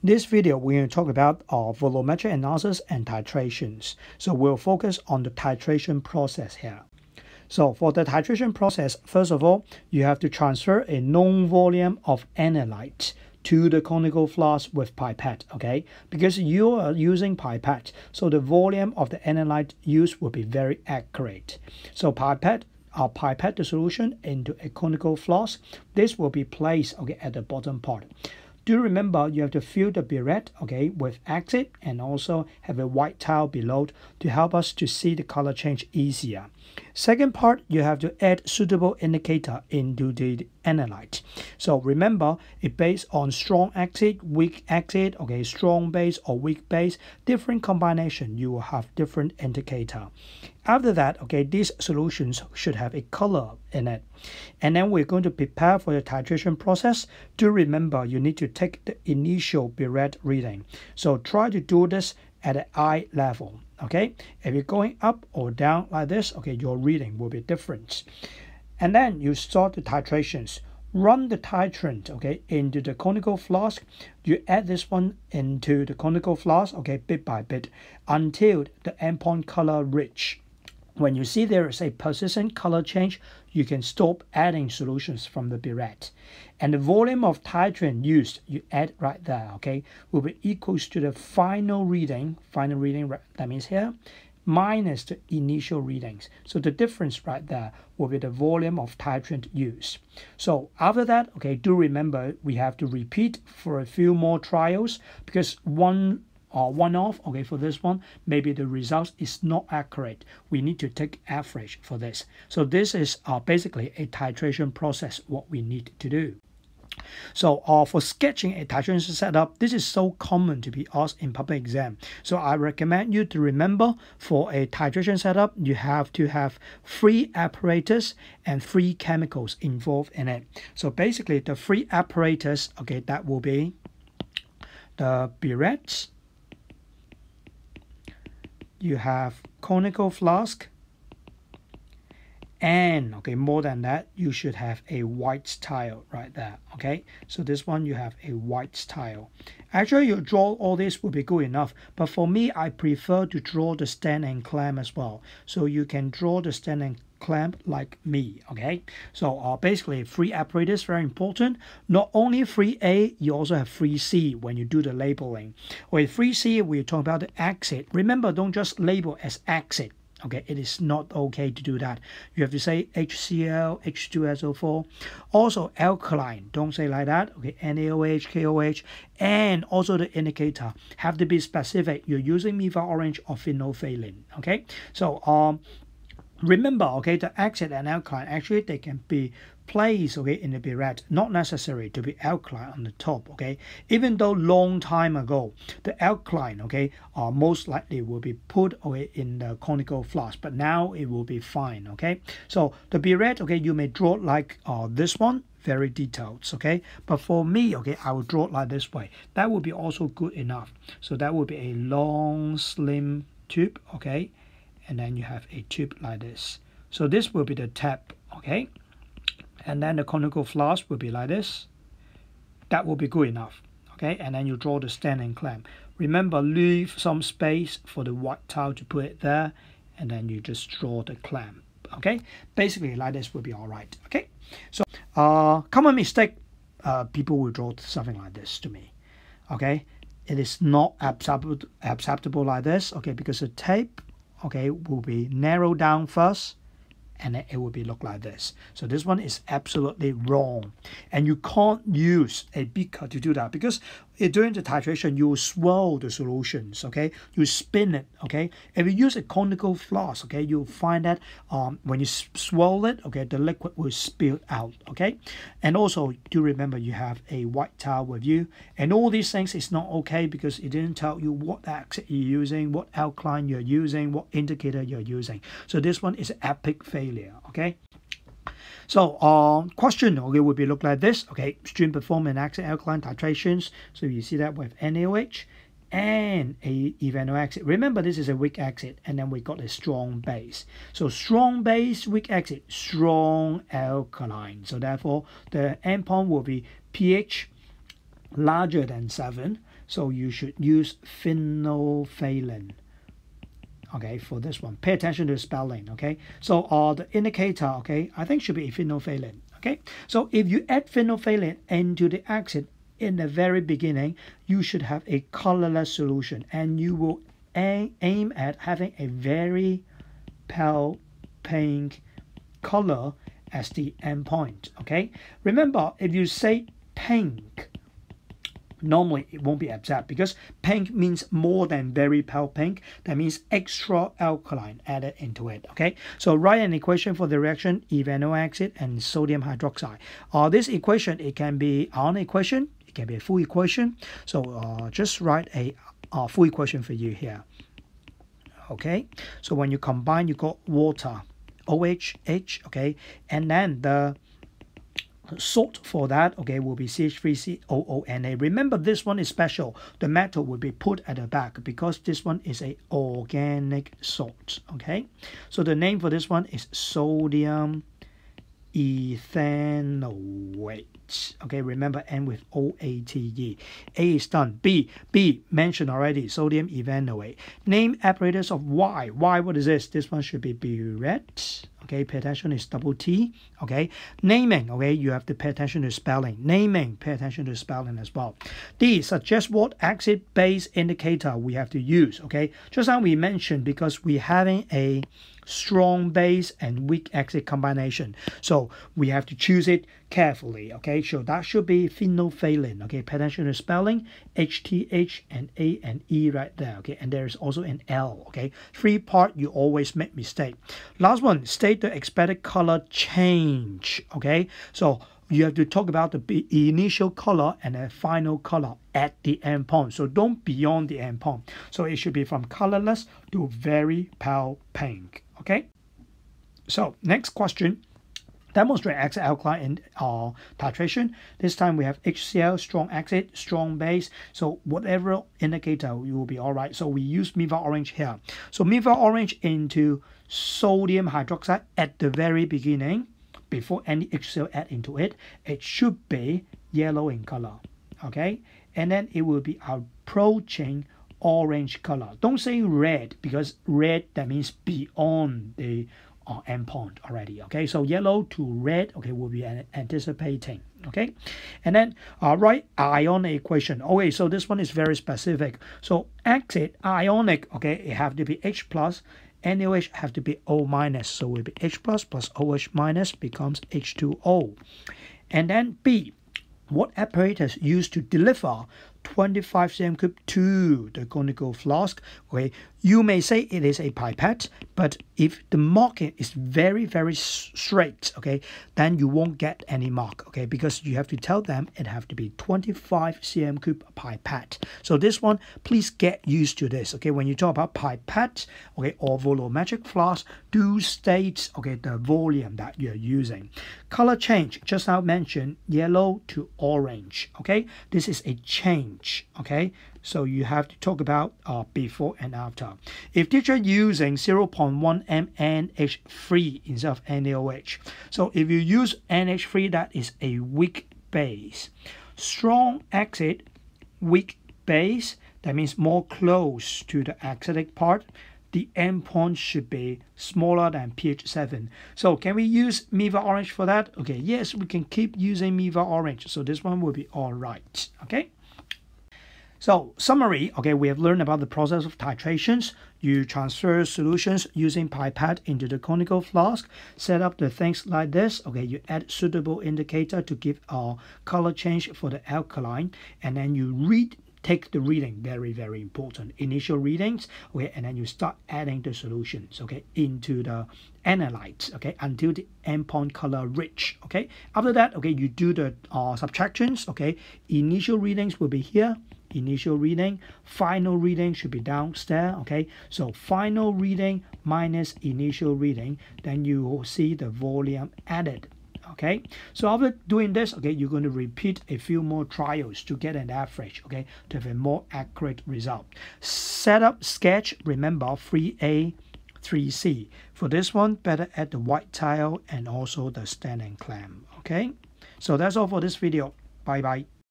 This video, we're going to talk about our volumetric analysis and titrations. So we'll focus on the titration process here. So for the titration process, first of all, you have to transfer a known volume of analyte to the conical flask with pipette, okay? Because you are using pipette, so the volume of the analyte used will be very accurate. So pipette I'll pipette the solution into a conical flask. This will be placed okay, at the bottom part. Do remember you have to fill the burette okay, with acid and also have a white tile below to help us to see the color change easier. Second part, you have to add suitable indicator into the analyte. So remember, it based on strong acid, weak acid, okay, strong base or weak base, different combination, you will have different indicator. After that, okay, these solutions should have a color in it. And then we're going to prepare for the titration process. Do remember, you need to take the initial burette reading. So try to do this at the eye level okay if you're going up or down like this okay your reading will be different and then you start the titrations run the titrant okay into the conical flask you add this one into the conical flask okay bit by bit until the endpoint color reach when you see there is a persistent color change, you can stop adding solutions from the burette. And the volume of titrant used, you add right there, okay, will be equals to the final reading, final reading, that means here, minus the initial readings. So the difference right there will be the volume of titrant used. So after that, okay, do remember we have to repeat for a few more trials because one or one off okay for this one maybe the result is not accurate we need to take average for this so this is uh, basically a titration process what we need to do so uh, for sketching a titration setup, this is so common to be asked in public exam. So I recommend you to remember for a titration setup, you have to have three apparatus and three chemicals involved in it. So basically the three apparatus, okay, that will be the burettes, you have conical flask. And okay more than that you should have a white tile right there okay? So this one you have a white tile. Actually you draw all this would be good enough but for me i prefer to draw the stand and clamp as well. So you can draw the stand and clamp like me okay? So uh, basically free apparatus very important. Not only free a you also have free c when you do the labeling. With free c we're talking about the acid remember don't just label as exit okay? It is not okay to do that. You have to say hcl h2so4 also alkaline don't say like that okay? Naoh koh and also the indicator. Have to be specific. You're using methyl orange or phenolphthalein okay? So um Remember, okay, the acid and alkaline actually they can be placed okay in the burette, not necessary to be alkaline on the top, okay. Even though long time ago the alkaline, okay, uh, most likely will be put away in the conical flask, but now it will be fine, okay. So the burette, okay, you may draw like uh, this one, very detailed okay but for me okay i will draw like this way that would be also good enough so that would be a long slim tube okay and then you have a tube like this. So this will be the tap okay? And then the conical flask will be like this. That will be good enough okay? And then you draw the stand and clamp. Remember leave some space for the white tile to put it there and then you just draw the clamp okay? Basically like this will be all right okay? So uh common mistake uh people will draw something like this to me okay? It is not acceptable acceptable like this okay? Because the tape okay, will be narrowed down first and it will be look like this. So this one is absolutely wrong. And you can't use a beaker to do that because during the titration, you swirl the solutions, okay? You spin it, okay? If you use a conical flask, okay, you'll find that um, when you swirl it, okay, the liquid will spill out, okay? And also, do remember you have a white towel with you. And all these things is not okay because it didn't tell you what acid you're using, what alkaline you're using, what indicator you're using. So this one is epic failure, okay? So uh, question okay would be look like this. Okay, stream perform an acid alkaline titrations. So you see that with NaOH and a ethanoic acid. Remember this is a weak acid and then we got a strong base. So strong base, weak acid, strong alkaline. So therefore the endpoint will be pH larger than 7, so you should use phenolphthalein okay for this one. Pay attention to the spelling okay? So uh, the indicator okay i think should be phenolphthalein okay? So if you add phenolphthalein into the acid in the very beginning you should have a colorless solution and you will aim at having a very pale pink color as the endpoint okay? Remember if you say pink normally it won't be exact because pink means more than very pale pink. That means extra alkaline added into it. Okay, so write an equation for the reaction ethanoic acid and sodium hydroxide. Uh, this equation it can be an equation, it can be a full equation. So uh, just write a, a full equation for you here. Okay, so when you combine, you got water, OH, H, okay, and then the salt for that, okay, will be CH3COONA. Remember, this one is special. The metal will be put at the back because this one is a organic salt, okay? So the name for this one is sodium ethanoate. Okay, remember end with O-A-T-E. A is done. B, B mentioned already, sodium ethanoate. Name apparatus of Y. Y, what is this? This one should be burette. Okay, pay attention is double T. Okay, naming. Okay, you have to pay attention to spelling. Naming, pay attention to spelling as well. D, suggest what acid base indicator we have to use. Okay, just now we mentioned because we're having a strong base and weak acid combination. So we have to choose it carefully. Okay, so that should be phenolphthalein. Okay, pay attention to spelling HTH and A and E right there. Okay, and there is also an L. Okay, three part you always make mistake. Last one, state the expected color change. Okay, so you have to talk about the initial color and the final color at the end point. So don't beyond the end point. So it should be from colorless to very pale pink. Okay. So next question. Demonstrate acid alkaline in uh, titration. This time we have HCl, strong acid, strong base. So whatever indicator, you will be all right. So we use methyl orange here. So methyl orange into sodium hydroxide at the very beginning before any HCl add into it. It should be yellow in color. Okay. And then it will be approaching orange color. Don't say red because red that means beyond the uh, endpoint already. Okay, so yellow to red. Okay, will be anticipating. Okay, and then uh, write ionic equation. Okay, so this one is very specific. So acid ionic. Okay, it have to be H plus. NaOH have to be O minus, so will be H plus plus OH minus becomes H2O. And then B, what apparatus used to deliver 25 cm cube to the conical flask. Okay, you may say it is a pipette, but if the marking is very, very straight, okay, then you won't get any mark, okay, because you have to tell them it have to be 25 cm cube pipette. So this one, please get used to this, okay, when you talk about pipette, okay, or volumetric flask, do state, okay, the volume that you're using. Color change, just now mentioned, yellow to orange, okay, this is a change, okay, so you have to talk about uh, before and after. If teacher using 0.1 MNH3 instead of NaOH, so if you use NH3, that is a weak base. Strong acid, weak base, that means more close to the acidic part. The endpoint should be smaller than pH 7. So can we use methyl orange for that? Okay, yes, we can keep using methyl orange. So this one will be all right. Okay. So summary, okay, we have learned about the process of titrations. You transfer solutions using pipette into the conical flask. Set up the things like this. Okay, you add suitable indicator to give a color change for the alkaline, and then you read take the reading very very important initial readings okay and then you start adding the solutions okay into the analyte okay until the endpoint color rich okay after that okay you do the uh, subtractions okay initial readings will be here initial reading final reading should be downstairs okay? So final reading minus initial reading then you will see the volume added okay? So after doing this okay you're going to repeat a few more trials to get an average okay? To have a more accurate result. Setup sketch remember 3a 3c for this one better add the white tile and also the stand and clamp okay? So that's all for this video. Bye bye